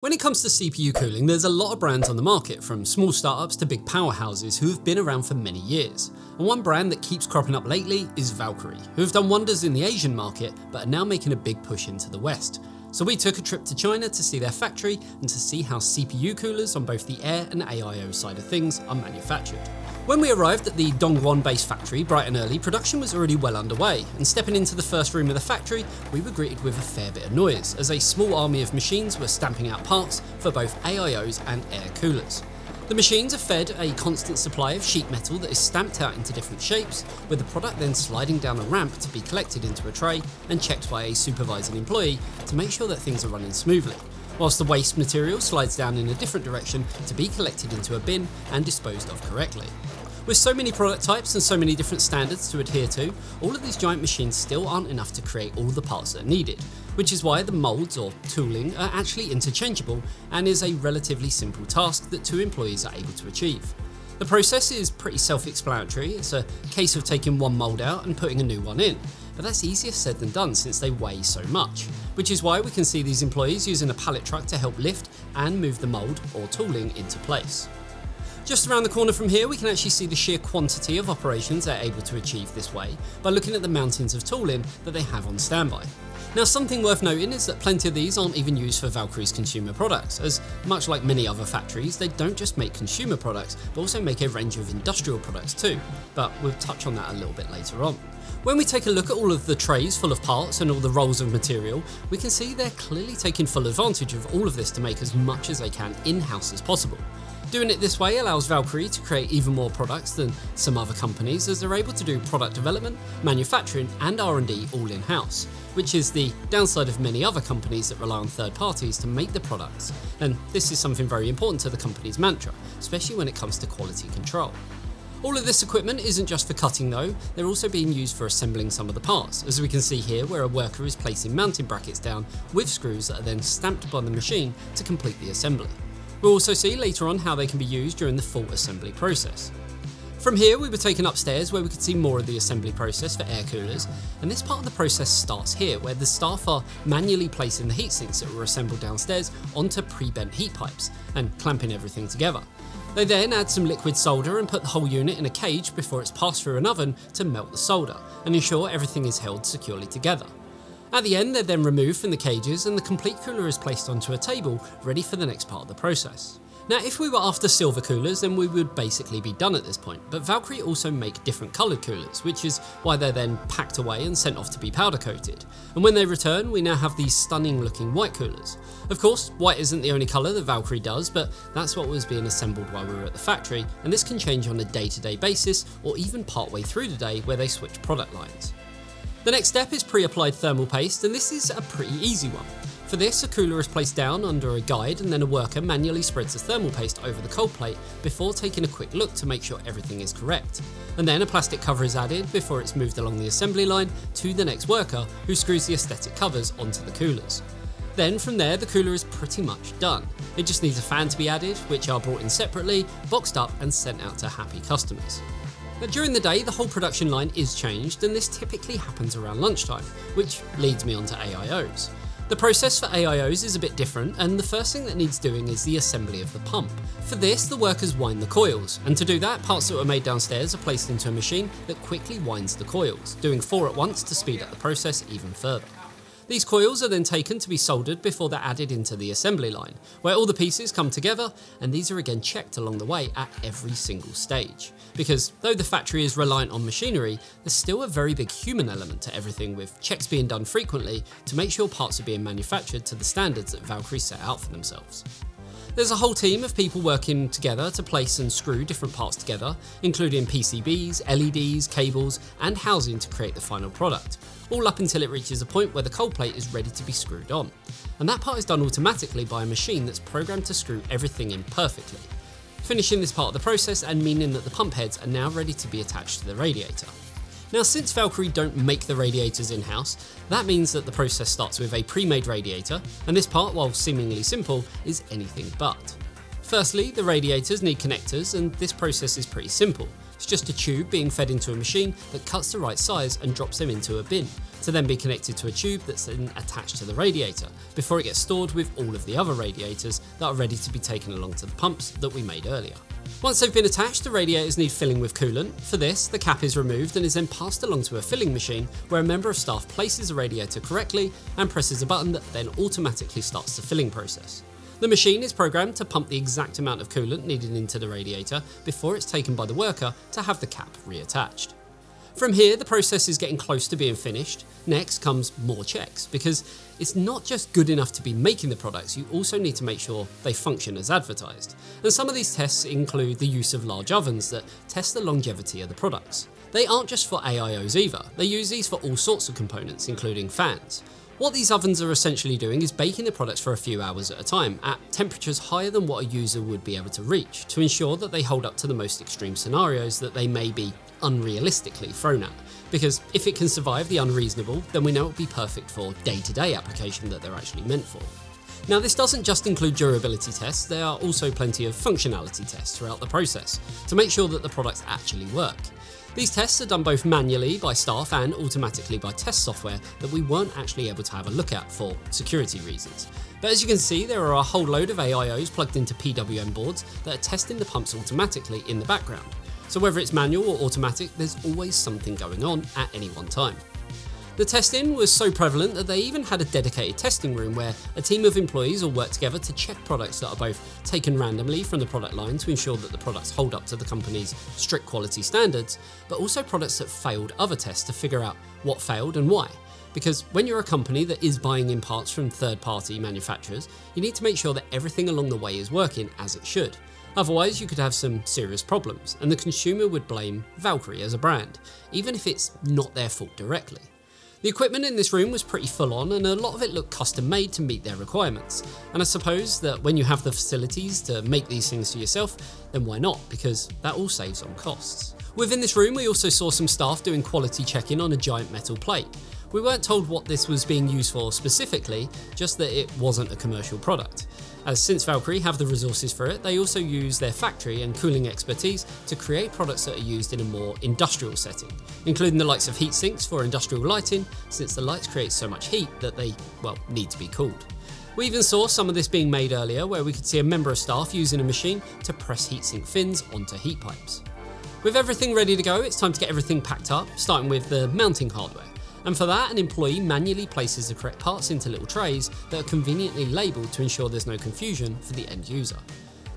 When it comes to CPU cooling, there's a lot of brands on the market, from small startups to big powerhouses who have been around for many years. And one brand that keeps cropping up lately is Valkyrie, who have done wonders in the Asian market but are now making a big push into the West. So we took a trip to China to see their factory and to see how CPU coolers on both the air and AIO side of things are manufactured. When we arrived at the Dongguan based factory bright and early, production was already well underway, and stepping into the first room of the factory, we were greeted with a fair bit of noise, as a small army of machines were stamping out parts for both AIOs and air coolers. The machines are fed a constant supply of sheet metal that is stamped out into different shapes, with the product then sliding down a ramp to be collected into a tray and checked by a supervising employee to make sure that things are running smoothly whilst the waste material slides down in a different direction to be collected into a bin and disposed of correctly. With so many product types and so many different standards to adhere to, all of these giant machines still aren't enough to create all the parts that are needed, which is why the moulds or tooling are actually interchangeable and is a relatively simple task that two employees are able to achieve. The process is pretty self-explanatory, it's a case of taking one mould out and putting a new one in, but that's easier said than done since they weigh so much, which is why we can see these employees using a pallet truck to help lift and move the mould or tooling into place. Just around the corner from here, we can actually see the sheer quantity of operations they're able to achieve this way by looking at the mountains of tooling that they have on standby. Now something worth noting is that plenty of these aren't even used for Valkyrie's consumer products, as much like many other factories, they don't just make consumer products, but also make a range of industrial products too, but we'll touch on that a little bit later on. When we take a look at all of the trays full of parts and all the rolls of material, we can see they're clearly taking full advantage of all of this to make as much as they can in-house as possible. Doing it this way allows Valkyrie to create even more products than some other companies as they're able to do product development, manufacturing and R&D all in-house, which is the downside of many other companies that rely on third parties to make the products. And this is something very important to the company's mantra, especially when it comes to quality control. All of this equipment isn't just for cutting though, they're also being used for assembling some of the parts, as we can see here where a worker is placing mounting brackets down with screws that are then stamped by the machine to complete the assembly. We'll also see later on how they can be used during the full assembly process. From here we were taken upstairs where we could see more of the assembly process for air coolers and this part of the process starts here where the staff are manually placing the heat sinks that were assembled downstairs onto pre-bent heat pipes and clamping everything together. They then add some liquid solder and put the whole unit in a cage before it's passed through an oven to melt the solder and ensure everything is held securely together. At the end, they're then removed from the cages and the complete cooler is placed onto a table, ready for the next part of the process. Now, if we were after silver coolers, then we would basically be done at this point, but Valkyrie also make different coloured coolers, which is why they're then packed away and sent off to be powder coated. And when they return, we now have these stunning looking white coolers. Of course, white isn't the only colour that Valkyrie does, but that's what was being assembled while we were at the factory, and this can change on a day-to-day -day basis, or even partway through the day where they switch product lines. The next step is pre-applied thermal paste and this is a pretty easy one. For this, a cooler is placed down under a guide and then a worker manually spreads the thermal paste over the cold plate before taking a quick look to make sure everything is correct. And then a plastic cover is added before it's moved along the assembly line to the next worker who screws the aesthetic covers onto the coolers. Then from there the cooler is pretty much done. It just needs a fan to be added, which are brought in separately, boxed up and sent out to happy customers. But during the day, the whole production line is changed, and this typically happens around lunchtime, which leads me on to AIOs. The process for AIOs is a bit different, and the first thing that needs doing is the assembly of the pump. For this, the workers wind the coils, and to do that, parts that were made downstairs are placed into a machine that quickly winds the coils, doing four at once to speed up the process even further. These coils are then taken to be soldered before they're added into the assembly line, where all the pieces come together and these are again checked along the way at every single stage. Because though the factory is reliant on machinery, there's still a very big human element to everything with checks being done frequently to make sure parts are being manufactured to the standards that Valkyrie set out for themselves. There's a whole team of people working together to place and screw different parts together, including PCBs, LEDs, cables, and housing to create the final product, all up until it reaches a point where the cold plate is ready to be screwed on. And that part is done automatically by a machine that's programmed to screw everything in perfectly, finishing this part of the process and meaning that the pump heads are now ready to be attached to the radiator. Now since Valkyrie don't make the radiators in-house, that means that the process starts with a pre-made radiator, and this part, while seemingly simple, is anything but. Firstly, the radiators need connectors and this process is pretty simple. It's just a tube being fed into a machine that cuts the right size and drops them into a bin, to then be connected to a tube that's then attached to the radiator, before it gets stored with all of the other radiators that are ready to be taken along to the pumps that we made earlier. Once they've been attached, the radiators need filling with coolant. For this, the cap is removed and is then passed along to a filling machine where a member of staff places the radiator correctly and presses a button that then automatically starts the filling process. The machine is programmed to pump the exact amount of coolant needed into the radiator before it's taken by the worker to have the cap reattached. From here, the process is getting close to being finished. Next comes more checks, because it's not just good enough to be making the products, you also need to make sure they function as advertised. And some of these tests include the use of large ovens that test the longevity of the products. They aren't just for AIOs either, they use these for all sorts of components, including fans. What these ovens are essentially doing is baking the products for a few hours at a time at temperatures higher than what a user would be able to reach to ensure that they hold up to the most extreme scenarios that they may be unrealistically thrown at. Because if it can survive the unreasonable, then we know it'll be perfect for day-to-day -day application that they're actually meant for. Now this doesn't just include durability tests, there are also plenty of functionality tests throughout the process to make sure that the products actually work. These tests are done both manually by staff and automatically by test software that we weren't actually able to have a look at for security reasons. But as you can see, there are a whole load of AIOs plugged into PWM boards that are testing the pumps automatically in the background. So whether it's manual or automatic, there's always something going on at any one time. The testing was so prevalent that they even had a dedicated testing room where a team of employees all work together to check products that are both taken randomly from the product line to ensure that the products hold up to the company's strict quality standards, but also products that failed other tests to figure out what failed and why. Because when you're a company that is buying in parts from third party manufacturers, you need to make sure that everything along the way is working as it should. Otherwise, you could have some serious problems, and the consumer would blame Valkyrie as a brand, even if it's not their fault directly. The equipment in this room was pretty full on and a lot of it looked custom made to meet their requirements. And I suppose that when you have the facilities to make these things for yourself, then why not? Because that all saves on costs. Within this room, we also saw some staff doing quality checking on a giant metal plate. We weren't told what this was being used for specifically, just that it wasn't a commercial product. As since Valkyrie have the resources for it, they also use their factory and cooling expertise to create products that are used in a more industrial setting, including the likes of heat sinks for industrial lighting, since the lights create so much heat that they, well, need to be cooled. We even saw some of this being made earlier where we could see a member of staff using a machine to press heatsink fins onto heat pipes. With everything ready to go, it's time to get everything packed up, starting with the mounting hardware. And for that, an employee manually places the correct parts into little trays that are conveniently labelled to ensure there's no confusion for the end user.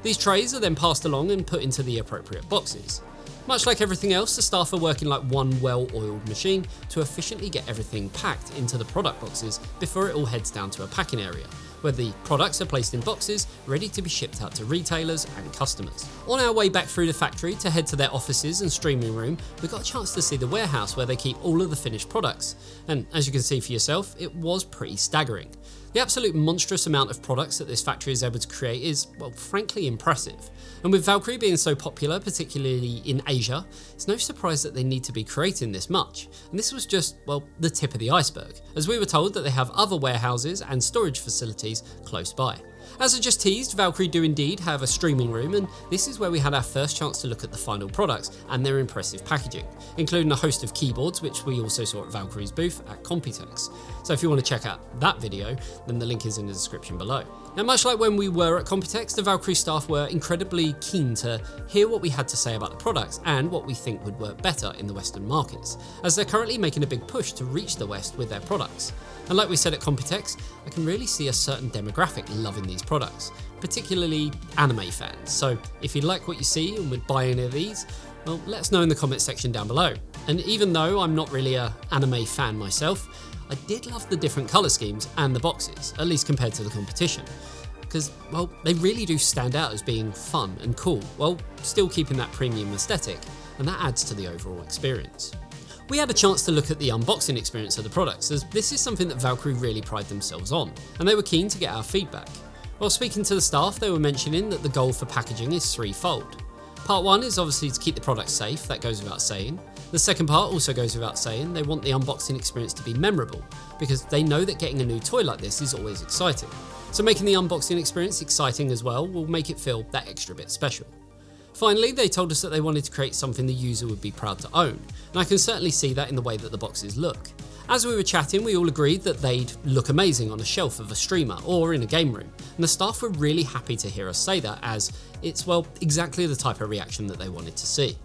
These trays are then passed along and put into the appropriate boxes. Much like everything else, the staff are working like one well-oiled machine to efficiently get everything packed into the product boxes before it all heads down to a packing area, where the products are placed in boxes ready to be shipped out to retailers and customers. On our way back through the factory to head to their offices and streaming room, we got a chance to see the warehouse where they keep all of the finished products. And as you can see for yourself, it was pretty staggering. The absolute monstrous amount of products that this factory is able to create is, well, frankly impressive. And with Valkyrie being so popular, particularly in Asia, it's no surprise that they need to be creating this much. And this was just, well, the tip of the iceberg, as we were told that they have other warehouses and storage facilities close by. As I just teased, Valkyrie do indeed have a streaming room and this is where we had our first chance to look at the final products and their impressive packaging, including a host of keyboards which we also saw at Valkyrie's booth at Computex. So if you want to check out that video, then the link is in the description below. Now much like when we were at Computex, the Valkyrie staff were incredibly keen to hear what we had to say about the products and what we think would work better in the Western markets, as they're currently making a big push to reach the West with their products. And like we said at Computex, I can really see a certain demographic loving these products, particularly anime fans. So if you like what you see and would buy any of these, well, let us know in the comments section down below. And even though I'm not really a anime fan myself, I did love the different colour schemes and the boxes, at least compared to the competition. Because, well, they really do stand out as being fun and cool, while still keeping that premium aesthetic, and that adds to the overall experience. We had a chance to look at the unboxing experience of the products, as this is something that Valkyrie really pride themselves on, and they were keen to get our feedback. While speaking to the staff, they were mentioning that the goal for packaging is threefold. Part one is obviously to keep the product safe, that goes without saying. The second part also goes without saying, they want the unboxing experience to be memorable, because they know that getting a new toy like this is always exciting. So making the unboxing experience exciting as well will make it feel that extra bit special. Finally, they told us that they wanted to create something the user would be proud to own, and I can certainly see that in the way that the boxes look. As we were chatting, we all agreed that they'd look amazing on a shelf of a streamer or in a game room, and the staff were really happy to hear us say that as it's, well, exactly the type of reaction that they wanted to see.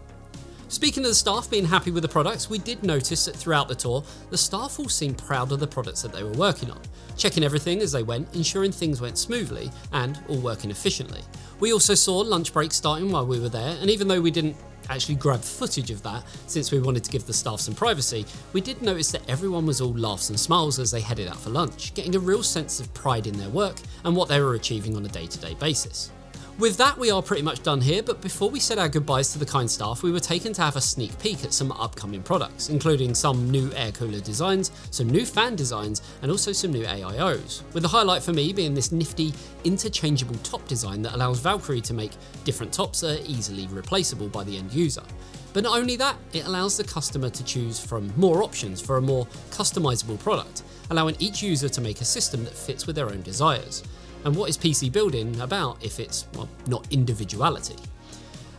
Speaking of the staff being happy with the products, we did notice that throughout the tour, the staff all seemed proud of the products that they were working on, checking everything as they went, ensuring things went smoothly and all working efficiently. We also saw lunch breaks starting while we were there, and even though we didn't actually grab footage of that since we wanted to give the staff some privacy, we did notice that everyone was all laughs and smiles as they headed out for lunch, getting a real sense of pride in their work and what they were achieving on a day to day basis. With that, we are pretty much done here, but before we said our goodbyes to the kind staff, we were taken to have a sneak peek at some upcoming products, including some new air cooler designs, some new fan designs, and also some new AIOs. With the highlight for me being this nifty, interchangeable top design that allows Valkyrie to make different tops that are easily replaceable by the end user. But not only that, it allows the customer to choose from more options for a more customizable product, allowing each user to make a system that fits with their own desires. And what is PC building about if it's, well, not individuality?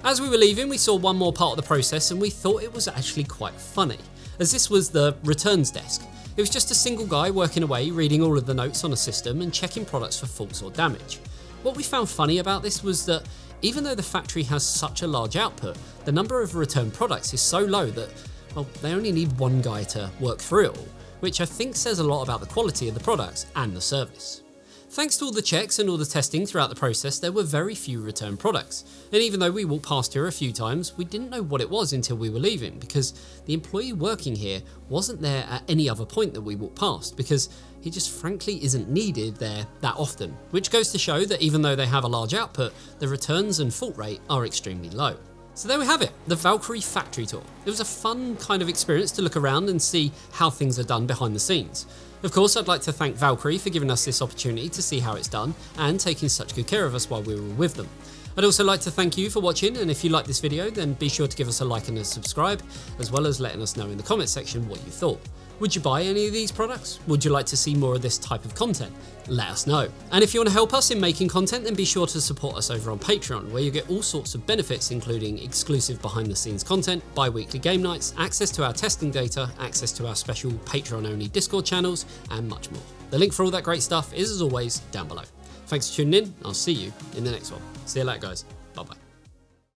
As we were leaving, we saw one more part of the process and we thought it was actually quite funny, as this was the returns desk. It was just a single guy working away, reading all of the notes on a system and checking products for faults or damage. What we found funny about this was that even though the factory has such a large output, the number of returned products is so low that well, they only need one guy to work through it all, which I think says a lot about the quality of the products and the service. Thanks to all the checks and all the testing throughout the process, there were very few return products. And even though we walked past here a few times, we didn't know what it was until we were leaving because the employee working here wasn't there at any other point that we walked past because he just frankly isn't needed there that often, which goes to show that even though they have a large output, the returns and fault rate are extremely low. So there we have it, the Valkyrie factory tour. It was a fun kind of experience to look around and see how things are done behind the scenes. Of course, I'd like to thank Valkyrie for giving us this opportunity to see how it's done and taking such good care of us while we were with them. I'd also like to thank you for watching and if you like this video then be sure to give us a like and a subscribe as well as letting us know in the comment section what you thought. Would you buy any of these products? Would you like to see more of this type of content? Let us know. And if you want to help us in making content, then be sure to support us over on Patreon, where you get all sorts of benefits, including exclusive behind the scenes content, bi weekly game nights, access to our testing data, access to our special Patreon only Discord channels, and much more. The link for all that great stuff is, as always, down below. Thanks for tuning in. I'll see you in the next one. See you later, guys. Bye bye.